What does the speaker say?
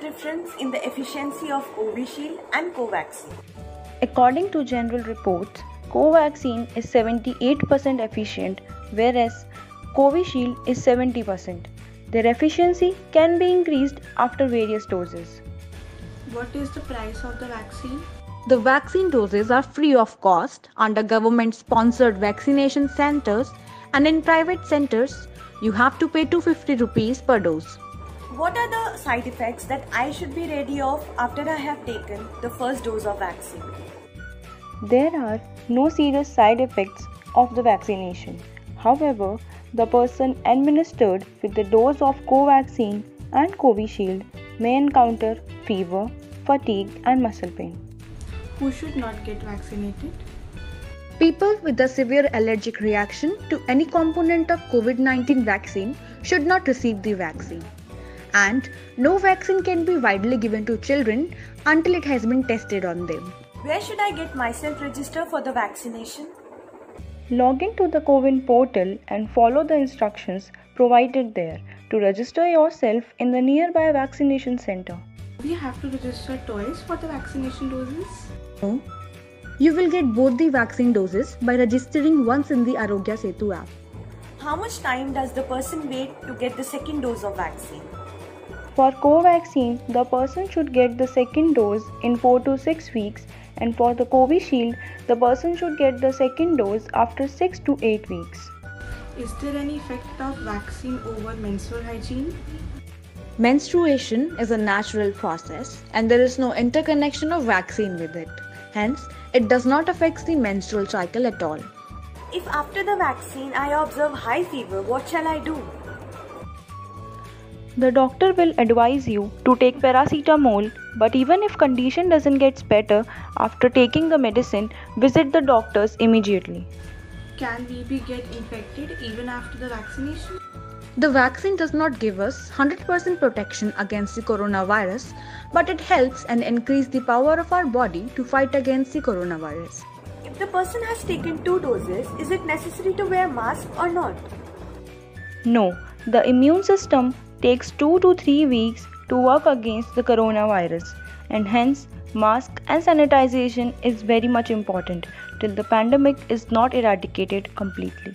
difference in the efficiency of Covishield and Covaxin? According to general reports, Covaxin is 78% efficient, whereas Covishield is 70%. Their efficiency can be increased after various doses. What is the price of the vaccine? The vaccine doses are free of cost under government sponsored vaccination centers and in private centers you have to pay 250 rupees per dose. What are the side effects that I should be ready of after I have taken the first dose of vaccine? There are no serious side effects of the vaccination. However, the person administered with the dose of Covaxin and Covishield may encounter fever, fatigue, and muscle pain. Who should not get vaccinated? People with a severe allergic reaction to any component of COVID 19 vaccine should not receive the vaccine. And no vaccine can be widely given to children until it has been tested on them. Where should I get myself registered for the vaccination? Log in to the CoWIN portal and follow the instructions provided there to register yourself in the nearby vaccination center. Do we have to register twice for the vaccination doses? No. You will get both the vaccine doses by registering once in the Aarogya Setu app. How much time does the person wait to get the second dose of vaccine? For Covaxin, the person should get the second dose in 4 to 6 weeks, and for the Covishield, the person should get the second dose after 6 to 8 weeks. Is there any effect of vaccine over menstrual hygiene? Menstruation is a natural process and there is no interconnection of vaccine with it. Hence, it does not affect the menstrual cycle at all. If after the vaccine I observe high fever, what shall I do? The doctor will advise you to take paracetamol, but even if condition doesn't get better after taking the medicine, visit the doctors immediately. Can we be get infected even after the vaccination? The vaccine does not give us 100% protection against the coronavirus, but it helps and increase the power of our body to fight against the coronavirus. If the person has taken two doses, is it necessary to wear mask or not? No, the immune system takes 2 to 3 weeks to work against the coronavirus and hence mask and sanitization is very much important till the pandemic is not eradicated completely.